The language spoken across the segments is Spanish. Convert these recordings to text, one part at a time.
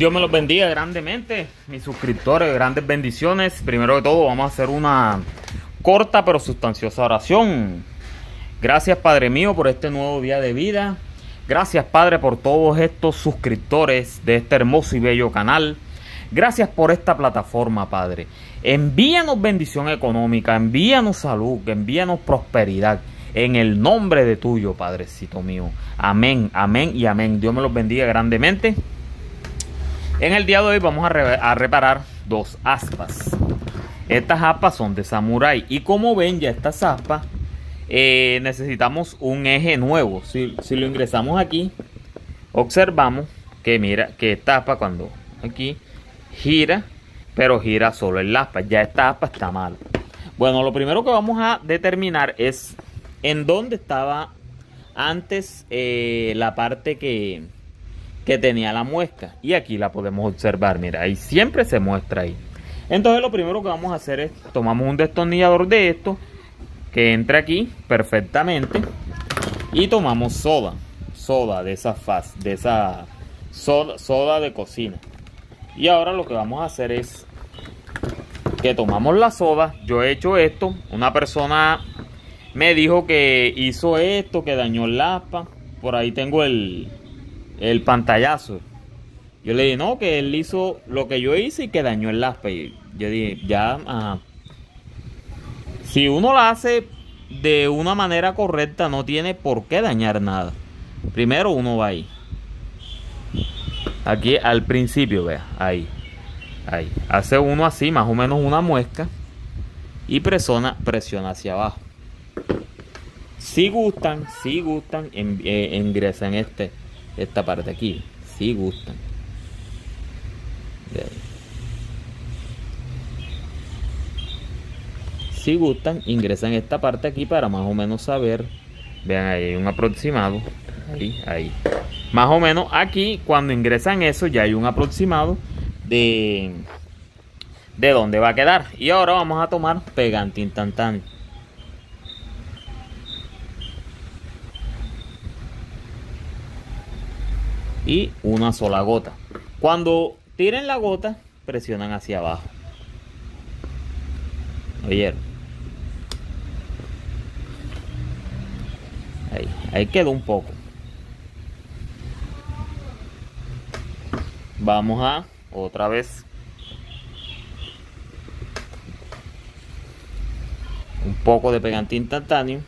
Dios me los bendiga grandemente, mis suscriptores, grandes bendiciones. Primero de todo vamos a hacer una corta pero sustanciosa oración. Gracias Padre mío por este nuevo día de vida. Gracias Padre por todos estos suscriptores de este hermoso y bello canal. Gracias por esta plataforma Padre. Envíanos bendición económica, envíanos salud, envíanos prosperidad. En el nombre de tuyo, Padrecito mío. Amén, amén y amén. Dios me los bendiga grandemente. En el día de hoy vamos a, reparar dos aspas. Estas aspas son de samurai y como ven ya estas aspas eh, necesitamos un eje nuevo. Si, lo ingresamos aquí, observamos que mira que esta aspa cuando aquí gira, pero gira solo el aspa. Ya esta aspa está mal. Bueno, lo primero que vamos a determinar es en dónde estaba antes eh, la parte que que tenía la muesca. Y aquí la podemos observar, mira, ahí siempre se muestra ahí. Entonces lo primero que vamos a hacer es, tomamos un destornillador de esto, que entra aquí perfectamente, y tomamos soda, soda de esa faz, de esa soda, soda de cocina. Y ahora lo que vamos a hacer es que tomamos la soda, yo he hecho esto, una persona me dijo que hizo esto, que dañó el aspa, por ahí tengo el, el pantallazo. Yo le dije, no, que él hizo lo que yo hice y que dañó el aspa. Y yo dije, ya, Si uno lo hace de una manera correcta, no tiene por qué dañar nada. Primero uno va ahí. Aquí al principio, vea, ahí. Ahí. Hace uno así, más o menos una muesca. Y presiona, presiona hacia abajo. Si gustan, si gustan, eh, ingresan este esta parte aquí. Si gustan. Si gustan, ingresan esta parte aquí para más o menos saber. Vean ahí hay un aproximado. Ahí, ahí. Más o menos aquí, cuando ingresan eso, ya hay un aproximado de, de dónde va a quedar. Y ahora vamos a tomar pegante instantáneo. Y una sola gota. Cuando tiren la gota, presionan hacia abajo. Oyeron. Ahí, ahí quedó un poco. Vamos a otra vez. Un poco de pegante instantáneo.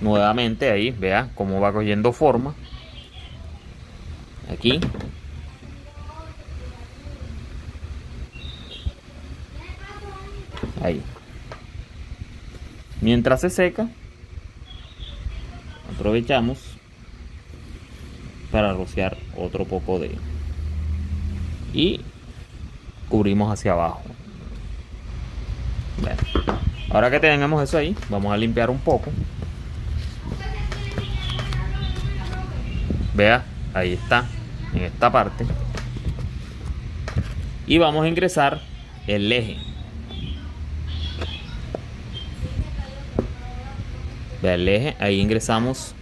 Nuevamente ahí, vea cómo va cogiendo forma. Aquí. Ahí. Mientras se seca, aprovechamos para rociar otro poco de y cubrimos hacia abajo. ahora que tenemos eso ahí, vamos a limpiar un poco. Vea, ahí está, en esta parte. Y vamos a ingresar el eje. Vea el eje, ahí ingresamos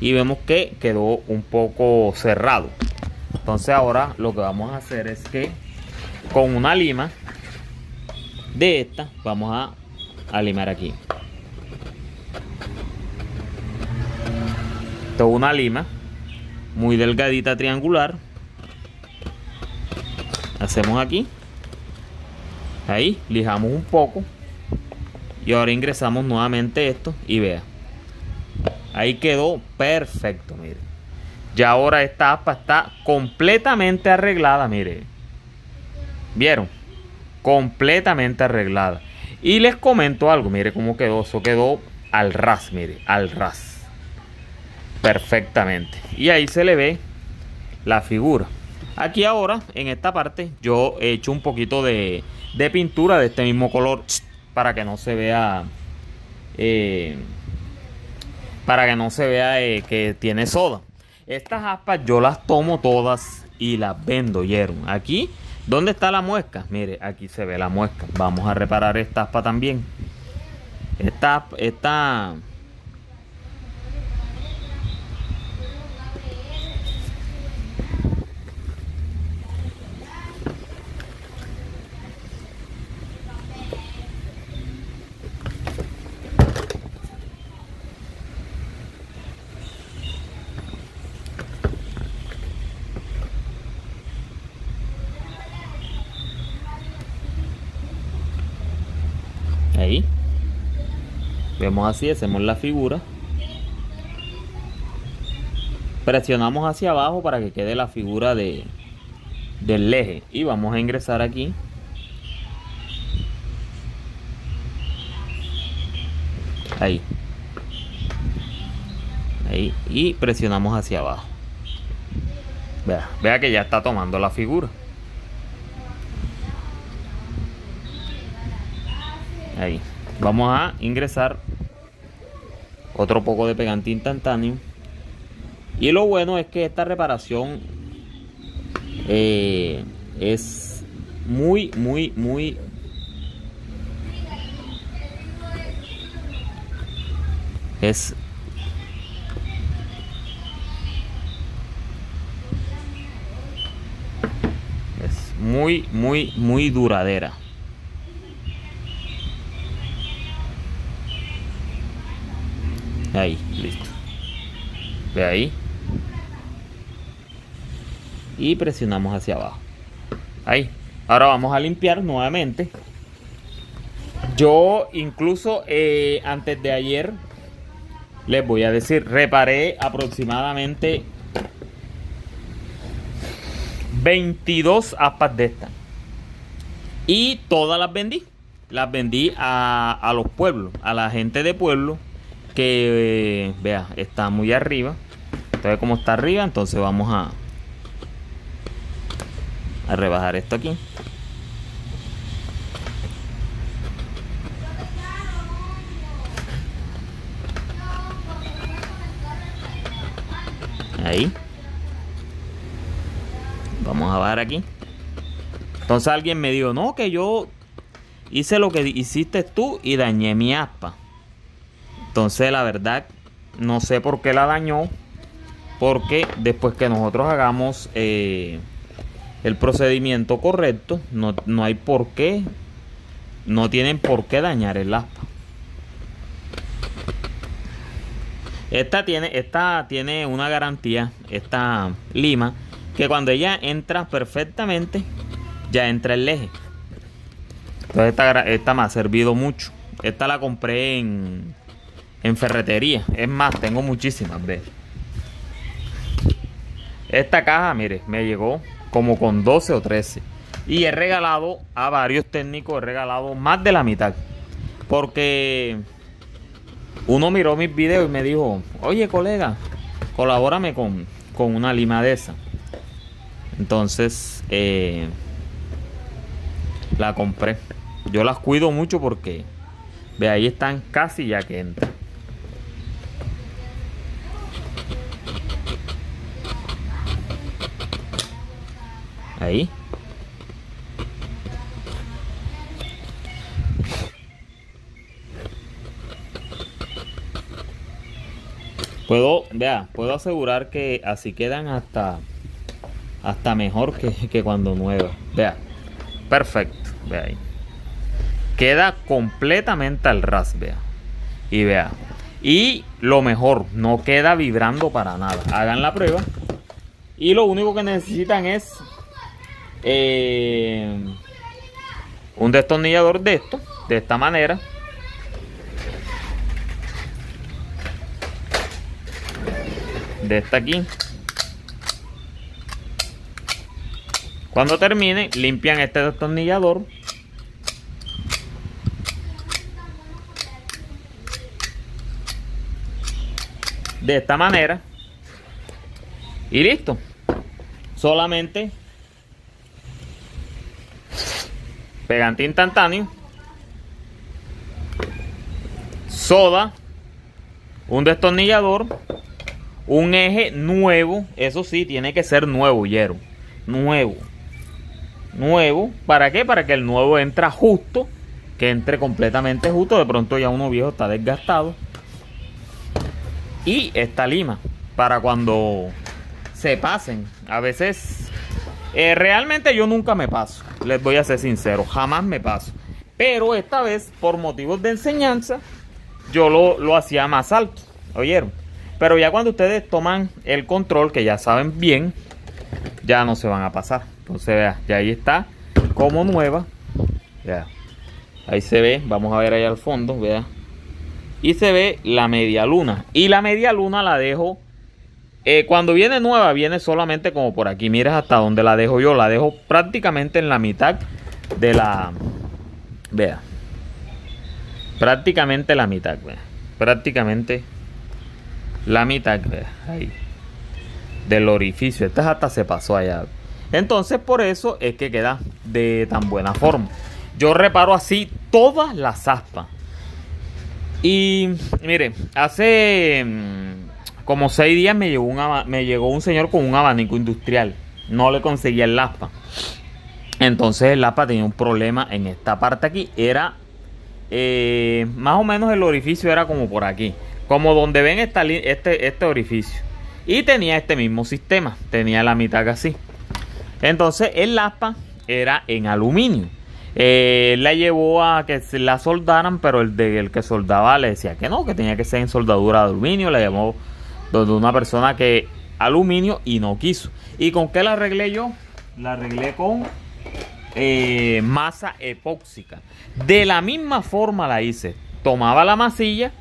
y vemos que quedó un poco cerrado. Entonces ahora lo que vamos a hacer es que con una lima de esta vamos a, a limar aquí. Es una lima muy delgadita triangular. Hacemos aquí. Ahí lijamos un poco. Y ahora ingresamos nuevamente esto y vea. Ahí quedó perfecto mire. Ya ahora esta aspa está completamente arreglada mire. Vieron completamente arreglada. Y les comento algo mire cómo quedó. Eso quedó al ras mire al ras perfectamente. Y ahí se le ve la figura. Aquí ahora, en esta parte, yo he hecho un poquito de, pintura de este mismo color para que no se vea... Eh, para que no se vea eh, que tiene soda. Estas aspas yo las tomo todas y las vendo, ¿oyeron? Aquí, ¿dónde está la muesca? Mire, aquí se ve la muesca. Vamos a reparar esta aspa también. Esta, esta, vemos así hacemos la figura. Presionamos hacia abajo para que quede la figura de del eje. Y vamos a ingresar aquí. Ahí. Ahí. Y presionamos hacia abajo. Vea, vea que ya está tomando la figura. Ahí. Vamos a ingresar otro poco de pegante instantáneo. Y lo bueno es que esta reparación eh, es muy muy muy es es muy muy muy duradera ahí listo. Ve ahí. Y presionamos hacia abajo. Ahí. Ahora vamos a limpiar nuevamente. Yo incluso eh, antes de ayer les voy a decir, reparé aproximadamente 22 aspas de estas. Y todas las vendí. Las vendí a, los pueblos, a la gente de pueblo que, eh, vea, está muy arriba. Entonces, como está arriba, entonces vamos a, a rebajar esto aquí. Ahí. Vamos a ver aquí. Entonces alguien me dijo, no, que yo hice lo que hiciste tú y dañé mi aspa. Entonces la verdad, no sé por qué la dañó. Porque después que nosotros hagamos eh, el procedimiento correcto, no, no hay por qué, no tienen por qué dañar el aspa. Esta tiene, esta tiene una garantía, esta lima, que cuando ella entra perfectamente, ya entra el eje. Entonces esta, esta me ha servido mucho. Esta la compré en, en ferretería. Es más, tengo muchísimas veces. Esta caja, mire, me llegó como con 12 o 13. Y he regalado a varios técnicos, he regalado más de la mitad. Porque uno miró mis videos y me dijo, oye colega, colabórame con, una lima de esa. Entonces, eh, la compré. Yo las cuido mucho porque, ve, ahí están casi ya que entran. Ahí. Puedo, vea, puedo asegurar que así quedan hasta hasta mejor que, cuando nueva. Vea, perfecto, vea ahí. Queda completamente al ras, vea. Y vea. Y lo mejor, no queda vibrando para nada. Hagan la prueba. Y lo único que necesitan es eh, un destornillador de esto, de esta manera de esta aquí. Cuando termine, limpian este destornillador. De esta manera. Y listo. Solamente pegante instantáneo. Soda. Un destornillador un eje nuevo, eso sí, tiene que ser nuevo, hierro. Nuevo. Nuevo. ¿Para qué? Para que el nuevo entre justo. Que entre completamente justo. De pronto ya uno viejo está desgastado. Y esta lima. Para cuando se pasen. A veces... Eh, realmente yo nunca me paso. Les voy a ser sincero. Jamás me paso. Pero esta vez, por motivos de enseñanza, yo lo, lo hacía más alto. ¿Oyeron? Pero ya cuando ustedes toman el control, que ya saben bien, ya no se van a pasar. Entonces, ya ahí está como nueva. Ya. Ahí se ve, vamos a ver ahí al fondo, vea. y se ve la media luna. Y la media luna la dejo, eh, cuando viene nueva, viene solamente como por aquí. Mires hasta donde la dejo yo. La dejo prácticamente en la mitad de la... Vea. Prácticamente la mitad, vea. Prácticamente la mitad, vea. Ahí. Del orificio. Esta hasta se pasó allá. Entonces por eso es que queda de tan buena forma. Yo reparo así todas las aspas. Y mire, hace mm, como seis días me llegó, un, me llegó un señor con un abanico industrial. No le conseguía el aspa. Entonces el aspa tenía un problema en esta parte aquí. Era eh, más o menos el orificio era como por aquí. Como donde ven esta, este, este orificio. Y tenía este mismo sistema. Tenía la mitad así. Entonces el aspa era en aluminio. Eh, la llevó a que la soldaran, pero el, de, el que soldaba le decía que no, que tenía que ser en soldadura de aluminio. La llamó donde una persona que aluminio y no quiso. ¿Y con qué la arreglé yo? La arreglé con eh, masa epóxica. De la misma forma la hice. Tomaba la masilla,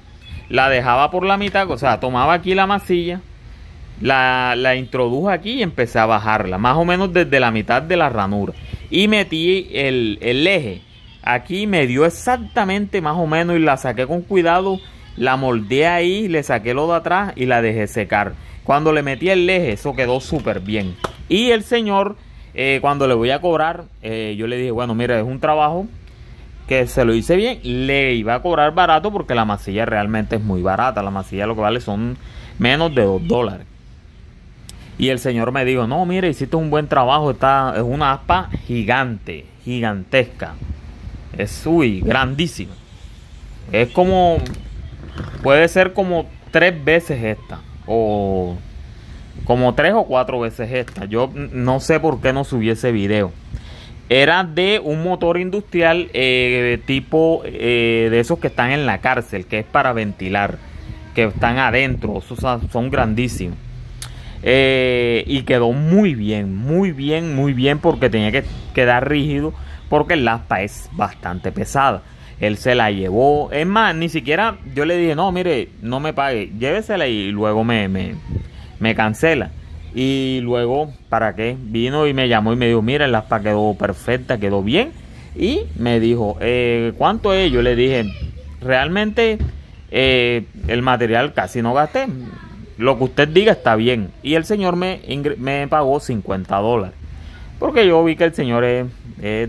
la dejaba por la mitad, o sea, tomaba aquí la masilla, la, la introdujo aquí y empecé a bajarla, más o menos desde la mitad de la ranura y metí el, eje. Aquí me dio exactamente más o menos y la saqué con cuidado. La moldeé ahí, le saqué lo de atrás y la dejé secar. Cuando le metí el eje, eso quedó súper bien. Y el señor, eh, cuando le voy a cobrar, eh, yo le dije, bueno, mira, es un trabajo que se lo hice bien. Le iba a cobrar barato porque la masilla realmente es muy barata. La masilla lo que vale son menos de 2 dólares. Y el señor me dijo, no, mire, hiciste un buen trabajo, está, es una aspa gigante, gigantesca. Es, uy, grandísima. Es como, puede ser como tres veces esta. O como tres o cuatro veces esta. Yo no sé por qué no subí ese video. Era de un motor industrial eh, tipo eh, de esos que están en la cárcel, que es para ventilar, que están adentro, son grandísimos. Eh, y quedó muy bien, muy bien, muy bien porque tenía que quedar rígido porque el aspa es bastante pesada. Él se la llevó. Es más, ni siquiera yo le dije, no, mire, no me pague, llévesela y luego me, me, cancela. Y luego, ¿para qué? Vino y me llamó y me dijo, mira, el aspa quedó perfecta, quedó bien. Y me dijo, eh, ¿cuánto es? Yo le dije, realmente eh, el material casi no gasté lo que usted diga está bien. Y el señor me, me pagó 50 dólares. Porque yo vi que el señor es,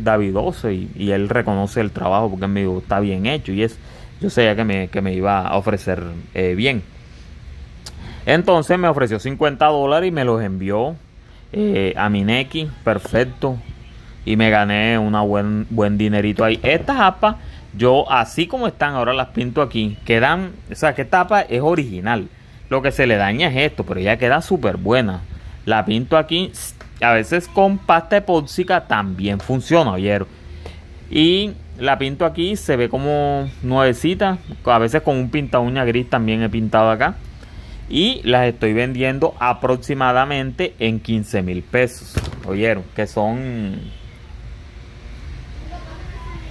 davidoso y, él reconoce el trabajo porque me dijo, está bien hecho. Y es, yo sabía que me, que me iba a ofrecer eh, bien. Entonces me ofreció 50 dólares y me los envió eh, a mi Neki, perfecto. Y me gané un buen, buen dinerito ahí. Estas apas, yo así como están, ahora las pinto aquí. Quedan, o sea, que tapa es original. Lo que se le daña es esto, pero ella queda súper buena. La pinto aquí, a veces con pasta epóxica también funciona, ¿oyeron? Y la pinto aquí, se ve como nuevecita. A veces con un pinta uña gris también he pintado acá. Y las estoy vendiendo aproximadamente en 15 mil pesos. ¿Oyeron? Que son...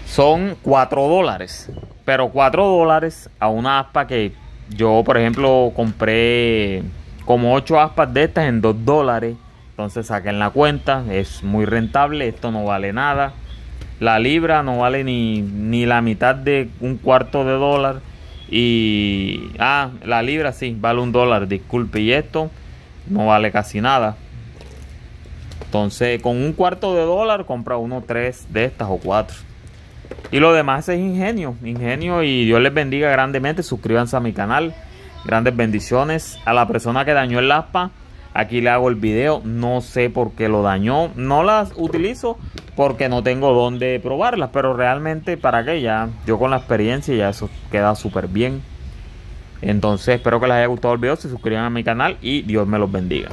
Son 4 dólares. Pero 4 dólares a una aspa que yo, por ejemplo, compré como 8 aspas de estas en 2 dólares. Entonces saquen la cuenta, es muy rentable, esto no vale nada. La libra no vale ni, ni la mitad de un cuarto de dólar. Y, ah, la libra sí, vale un dólar, disculpe. Y esto no vale casi nada. Entonces, con un cuarto de dólar compra uno tres de estas o cuatro. Y lo demás es ingenio, ingenio y Dios les bendiga grandemente. Suscríbanse a mi canal. Grandes bendiciones a la persona que dañó el aspa. Aquí le hago el video. No sé por qué lo dañó. No las utilizo porque no tengo dónde probarlas. Pero realmente para que ya yo con la experiencia ya eso queda súper bien. Entonces espero que les haya gustado el video. Se suscriban a mi canal y Dios me los bendiga.